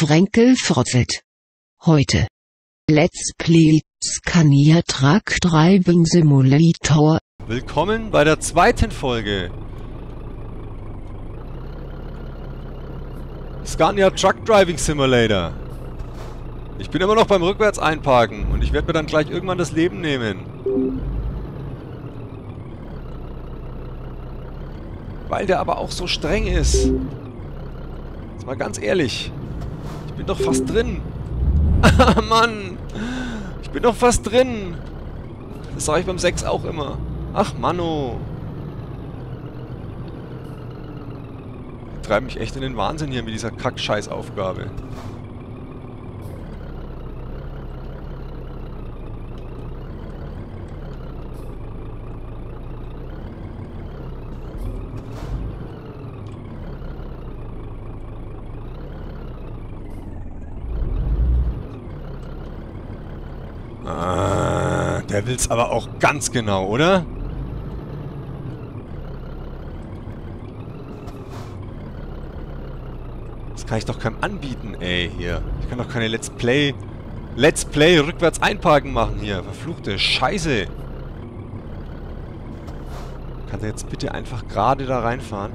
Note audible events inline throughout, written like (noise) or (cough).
Frenkel frotzelt. Heute. Let's Play Scania Truck Driving Simulator. Willkommen bei der zweiten Folge. Scania Truck Driving Simulator. Ich bin immer noch beim Rückwärts einparken und ich werde mir dann gleich irgendwann das Leben nehmen. Weil der aber auch so streng ist. Jetzt mal ganz ehrlich. Ich bin doch fast drin. (laughs) Mann. Ich bin doch fast drin. Das sage ich beim 6 auch immer. Ach, Manno. Die treiben mich echt in den Wahnsinn hier mit dieser Kack-Scheiß-Aufgabe. Will's aber auch ganz genau, oder? Das kann ich doch keinem anbieten, ey, hier. Ich kann doch keine Let's Play... Let's Play rückwärts einparken machen hier. Verfluchte Scheiße. Kann der jetzt bitte einfach gerade da reinfahren?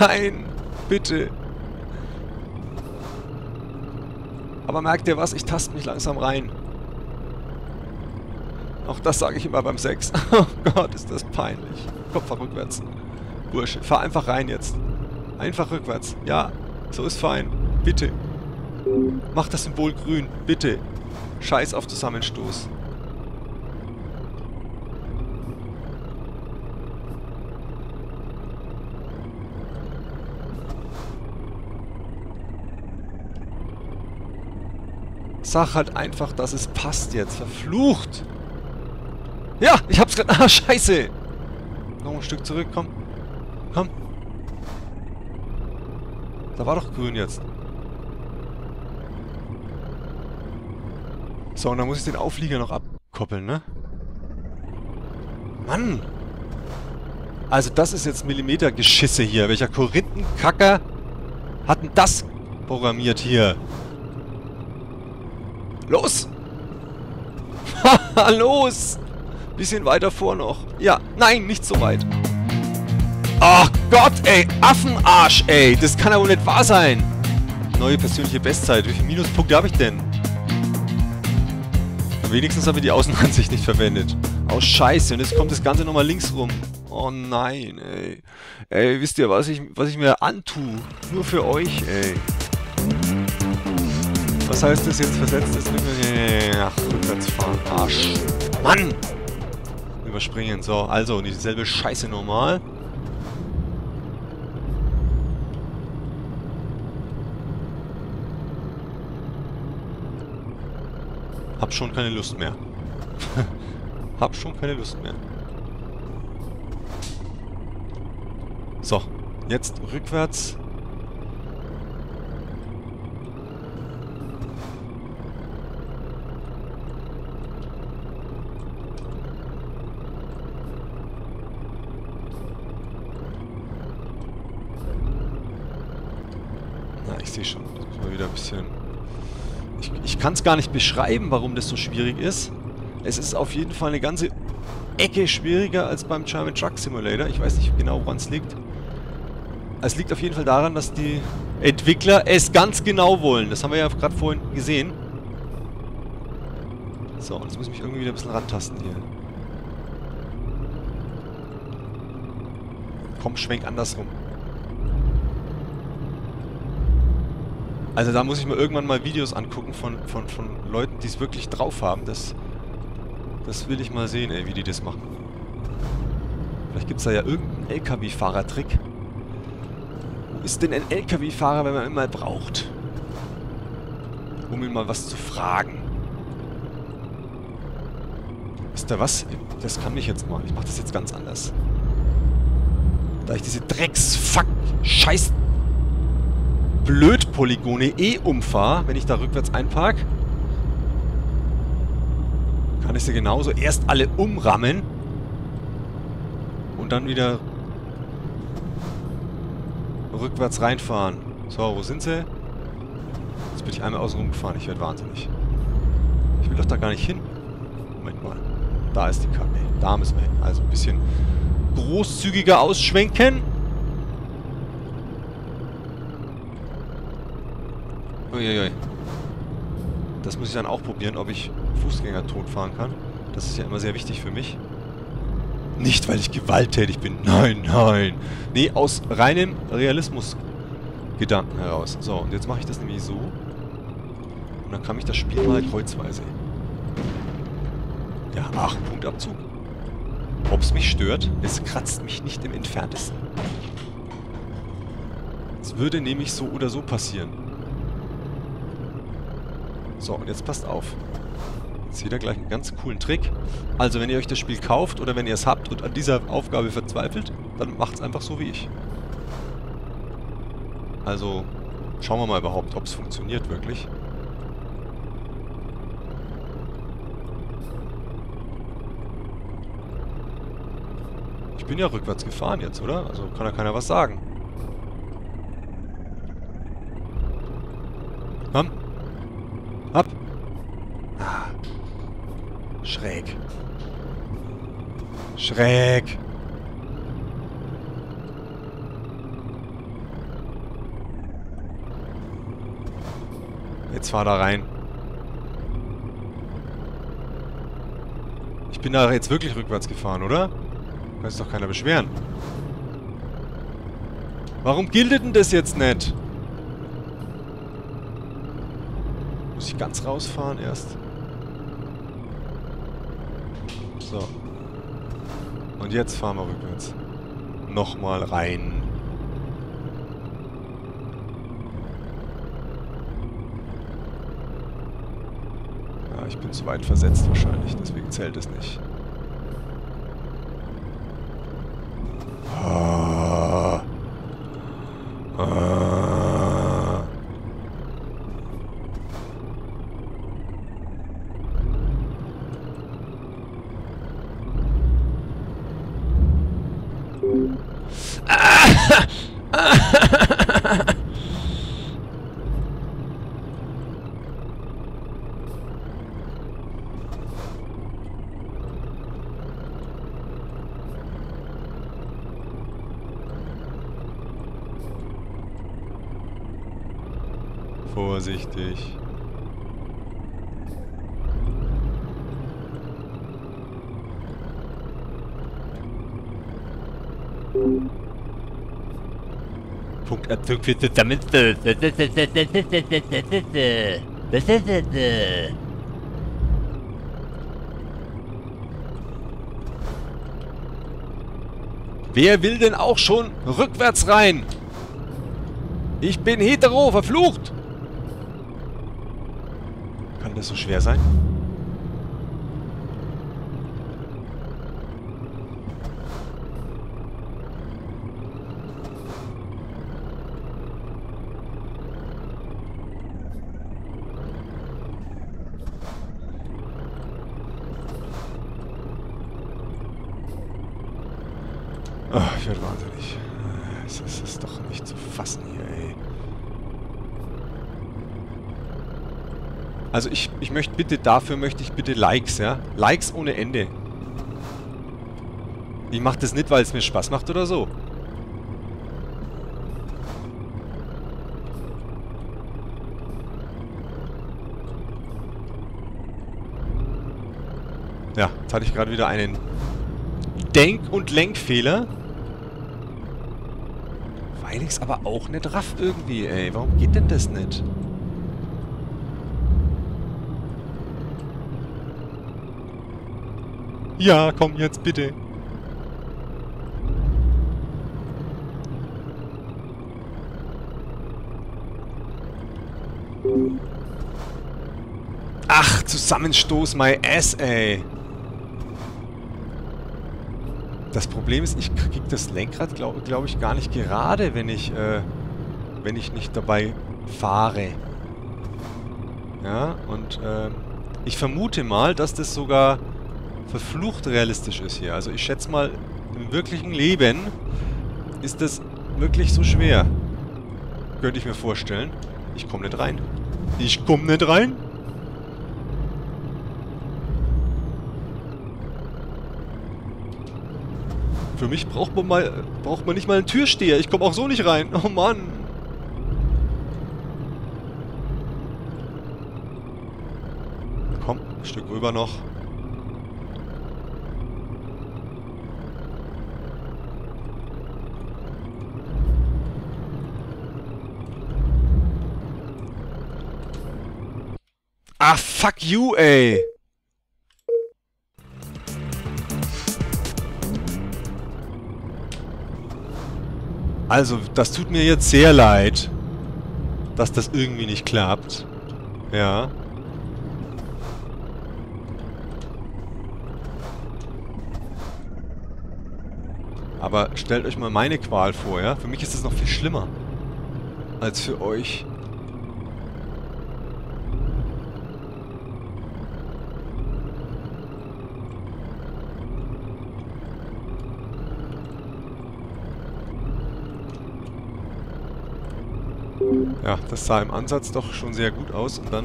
Nein, bitte. Aber merkt ihr was? Ich taste mich langsam rein. Auch das sage ich immer beim Sex. (laughs) Oh Gott, ist das peinlich. Fahr rückwärts. Bursche, fahr einfach rein jetzt. Einfach rückwärts. Ja, so ist fein. Bitte. Mach das Symbol grün. Bitte. Scheiß auf Zusammenstoß. Sag halt einfach, dass es passt jetzt. Verflucht! Ja, ich hab's gerade... (laughs) Ah, scheiße! Noch ein Stück zurück, komm. Komm. Da war doch grün jetzt. So, und dann muss ich den Auflieger noch abkoppeln, ne? Mann! Also das ist jetzt Millimetergeschisse hier. Welcher Korinthenkacker hat denn das programmiert hier? Los! Haha, (laughs) los! Bisschen weiter vor noch. Ja, nein, nicht so weit. Ach Gott, ey, Affenarsch, ey. Das kann ja wohl nicht wahr sein. Neue persönliche Bestzeit. Wie viele Minuspunkte habe ich denn? Wenigstens habe ich die Außenansicht nicht verwendet. Oh, scheiße. Und jetzt kommt das Ganze nochmal links rum. Oh nein, ey. Ey, wisst ihr, was ich, was ich mir antue? Nur für euch, ey. Was heißt das jetzt versetzt? Ist Ach, rückwärts fahren. Arsch. Mann! Überspringen. So, also dieselbe Scheiße normal. Hab schon keine Lust mehr. (laughs) Hab schon keine Lust mehr. So, jetzt rückwärts. ich sehe schon. Das ist mal wieder ein bisschen... Ich, ich kann es gar nicht beschreiben, warum das so schwierig ist. Es ist auf jeden Fall eine ganze Ecke schwieriger als beim German Truck Simulator. Ich weiß nicht genau, woran es liegt. Es liegt auf jeden Fall daran, dass die Entwickler es ganz genau wollen. Das haben wir ja gerade vorhin gesehen. So, jetzt muss ich mich irgendwie wieder ein bisschen rantasten hier. Komm, schwenk andersrum. Also da muss ich mir irgendwann mal Videos angucken von, von, von Leuten, die es wirklich drauf haben. Das, das will ich mal sehen, ey, wie die das machen. Vielleicht gibt es da ja irgendeinen LKW-Fahrer-Trick. Wo ist denn ein LKW-Fahrer, wenn man ihn mal braucht? Um ihn mal was zu fragen. Wisst ihr was? Das kann ich jetzt mal. Ich mache das jetzt ganz anders. Da ich diese Drecks-Fuck-Scheiß- Blödpolygone eh umfahre, wenn ich da rückwärts einpark, kann ich sie genauso erst alle umrammen und dann wieder rückwärts reinfahren. So, wo sind sie? Jetzt bin ich einmal außen rum gefahren. Ich werde wahnsinnig. Ich will doch da gar nicht hin. Moment mal. Da ist die Kacke. Da müssen wir hin. Also ein bisschen großzügiger ausschwenken. Uiuiui. Das muss ich dann auch probieren, ob ich Fußgänger totfahren kann. Das ist ja immer sehr wichtig für mich. Nicht, weil ich gewalttätig bin. Nein, nein. Nee, aus reinem Realismus-Gedanken heraus. So, und jetzt mache ich das nämlich so. Und dann kann mich das Spiel mal kreuzweise. Ja, ach, Punktabzug. Ob es mich stört? Es kratzt mich nicht im Entferntesten. Es würde nämlich so oder so passieren. So, und jetzt passt auf. Jetzt ihr gleich einen ganz coolen Trick. Also, wenn ihr euch das Spiel kauft oder wenn ihr es habt und an dieser Aufgabe verzweifelt, dann macht es einfach so wie ich. Also, schauen wir mal überhaupt, ob es funktioniert wirklich. Ich bin ja rückwärts gefahren jetzt, oder? Also kann ja keiner was sagen. Komm. Ab. Ah. Schräg. Schräg. Jetzt fahr da rein. Ich bin da jetzt wirklich rückwärts gefahren, oder? Kann sich doch keiner beschweren. Warum gilt denn das jetzt nicht? Muss ich ganz rausfahren erst? So. Und jetzt fahren wir rückwärts. Nochmal rein. Ja, ich bin zu weit versetzt wahrscheinlich, deswegen zählt es nicht. Vorsichtig. Punktabzug für Zusammenstoß. Wer will denn auch schon rückwärts rein? Ich bin hetero, verflucht! Kann das so schwer sein? Ich werde wahnsinnig. Es ist, ist doch nicht zu fassen hier, ey. Also ich, ich möchte bitte, dafür möchte ich bitte Likes, ja? Likes ohne Ende. Ich mache das nicht, weil es mir Spaß macht oder so. Ja, jetzt hatte ich gerade wieder einen Denk- und Lenkfehler. Weil ich es aber auch nicht raff irgendwie, ey. Warum geht denn das nicht? Ja, komm jetzt bitte. Ach, Zusammenstoß my ass, ey. Das Problem ist, ich krieg das Lenkrad, glaube glaub ich, gar nicht gerade, wenn ich, äh, wenn ich nicht dabei fahre. Ja, und, äh, Ich vermute mal, dass das sogar verflucht realistisch ist hier. Also ich schätze mal, im wirklichen Leben ist das wirklich so schwer. Könnte ich mir vorstellen. Ich komme nicht rein. Ich komme nicht rein. Für mich braucht man mal braucht man nicht mal einen Türsteher. Ich komme auch so nicht rein. Oh Mann. Komm, ein Stück rüber noch. Ah, fuck you, ey. Also, das tut mir jetzt sehr leid, dass das irgendwie nicht klappt. Ja. Aber stellt euch mal meine Qual vor, ja? Für mich ist das noch viel schlimmer. Als für euch. Ja, das sah im Ansatz doch schon sehr gut aus und dann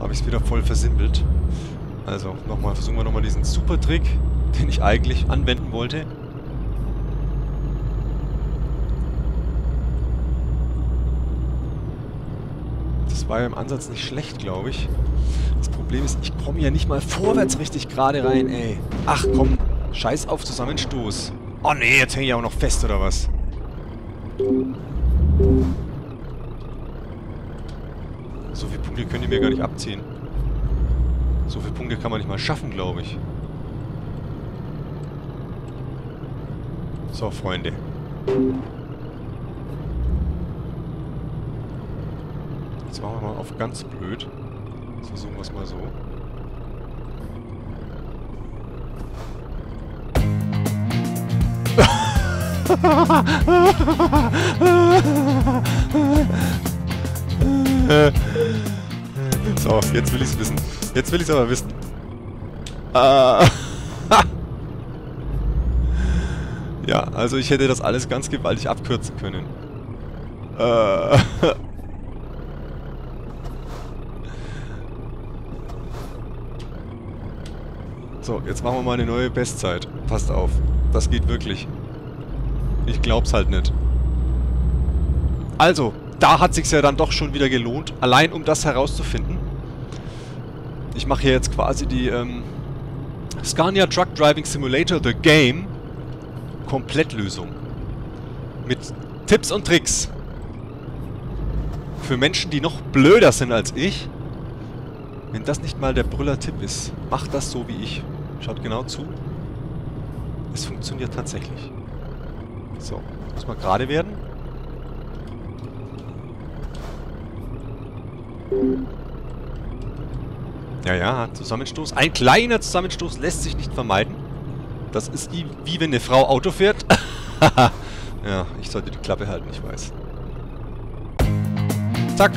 habe ich es wieder voll versimpelt. Also, nochmal, versuchen wir nochmal diesen super Trick, den ich eigentlich anwenden wollte. Das war ja im Ansatz nicht schlecht, glaube ich. Das Problem ist, ich komme ja nicht mal vorwärts richtig gerade rein, ey. Ach komm, scheiß auf Zusammenstoß. Oh nee, jetzt hänge ich auch noch fest, oder was? So viele Punkte können die mir gar nicht abziehen. So viele Punkte kann man nicht mal schaffen, glaube ich. So, Freunde. Jetzt machen wir mal auf ganz blöd. Versuchen wir es mal so. So, jetzt will ich es wissen. Jetzt will ich es aber wissen. Äh. (laughs) ja, also ich hätte das alles ganz gewaltig abkürzen können. Äh. (laughs) So, jetzt machen wir mal eine neue Bestzeit. Passt auf. Das geht wirklich. Ich glaub's halt nicht. Also, da hat sich's ja dann doch schon wieder gelohnt, allein um das herauszufinden. Ich mache hier jetzt quasi die ähm, Scania Truck Driving Simulator The Game Komplettlösung. Mit Tipps und Tricks. Für Menschen, die noch blöder sind als ich. Wenn das nicht mal der Brüller-Tipp ist, macht das so wie ich. Schaut genau zu. Es funktioniert tatsächlich. So, muss mal gerade werden. Ja, ja, Zusammenstoß. Ein kleiner Zusammenstoß lässt sich nicht vermeiden. Das ist wie, wenn eine Frau Auto fährt. (laughs) ja, ich sollte die Klappe halten, ich weiß. Zack.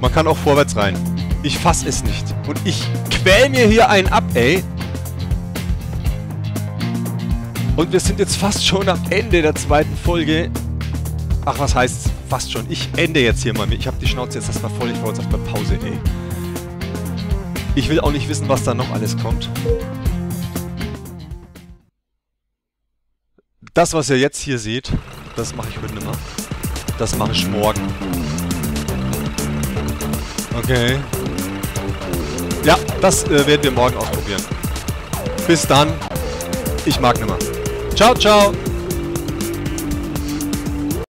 Man kann auch vorwärts rein. Ich fass es nicht. Und ich quäl mir hier einen ab, ey. Und wir sind jetzt fast schon am Ende der zweiten Folge. Ach, was heißt fast schon? Ich ende jetzt hier mal. Ich habe die Schnauze jetzt erstmal voll. Ich brauche jetzt erstmal Pause, ey. Ich will auch nicht wissen, was da noch alles kommt. Das, was ihr jetzt hier seht, das mache ich heute nicht mehr. Das mache ich morgen. Okay. Ja, das äh, werden wir morgen ausprobieren. Bis dann. Ich mag nimmer. Ciao, ciao.